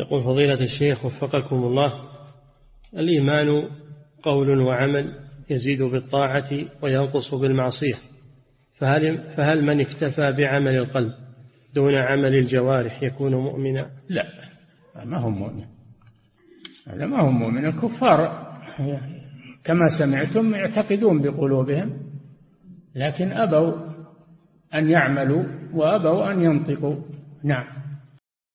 يقول فضيلة الشيخ وفقكم الله الإيمان قول وعمل يزيد بالطاعة وينقص بالمعصية فهل, فهل من اكتفى بعمل القلب دون عمل الجوارح يكون مؤمنا؟ لا ما هو مؤمن. هذا ما هو مؤمن الكفار كما سمعتم يعتقدون بقلوبهم لكن أبوا أن يعملوا وأبوا أن ينطقوا. نعم.